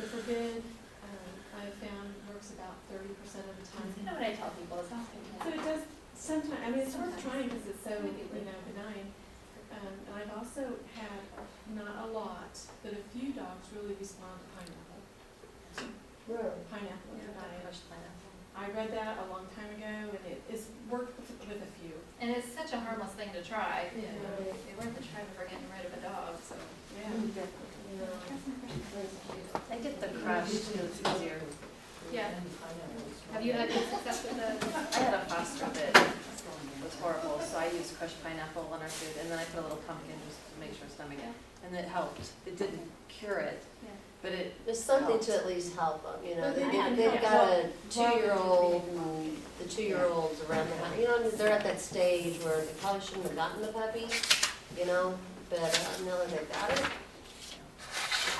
The For-Bid, um, I found works about thirty percent of the time. You know what I tell people, it's not. So it does sometimes, I mean, it's worth trying because it's so, Maybe you know, benign. Um, and I've also had, not a lot, but a few dogs really respond to pineapple. Really? Pineapple is a diet. Pineapple. I read that a long time ago and it is worked with with a few. And it's such a harmless thing to try. Yeah. They weren't the try before getting rid of a dog, so. Yeah. I get the crush, it's easier. Yeah. Have you had good success with the? I had a foster that was horrible, so I used crushed pineapple on our food, and then I put a little pumpkin just to make sure it's stomach, and it helped. It didn't cure it, Yeah. but it, There's something to at least help them, you know, Well, they, they can they've help. got a two-year-old, and the two-year-olds around the house, you know, they're at that stage where they probably shouldn't have gotten the puppy, you know, but uh, now that they've got it,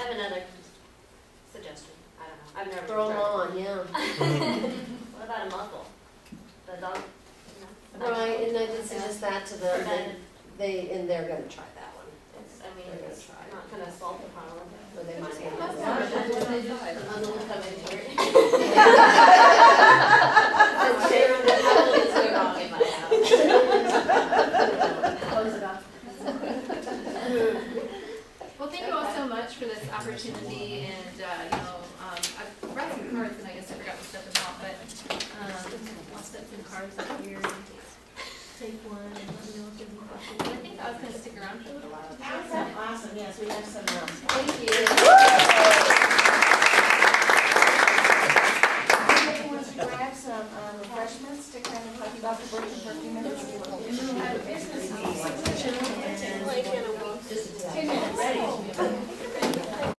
I have another suggestion. I don't know. I've never. throw them tried on, yeah. What about a muzzle? The dog, you know? Right, and I did suggest that to them, they, Prevented. they, and they're gonna try that one, It's, I mean, They're gonna it's try it. not gonna assault the problem. but they might Yeah, have. that's what they do. I'm gonna come in here. And Sharon, There's nothing so wrong in my house. Close it off. thank you all so much for this opportunity, and uh, you know, um, I brought some cards, and I guess I forgot to step them out, but um, I'll step some cards up here, and take one, and let me know if you have any questions. I think I was going to stick around for a little while. That's awesome. Yes, we have some room. Thank you. some um, refreshments to kind of talk about the working for a few minutes.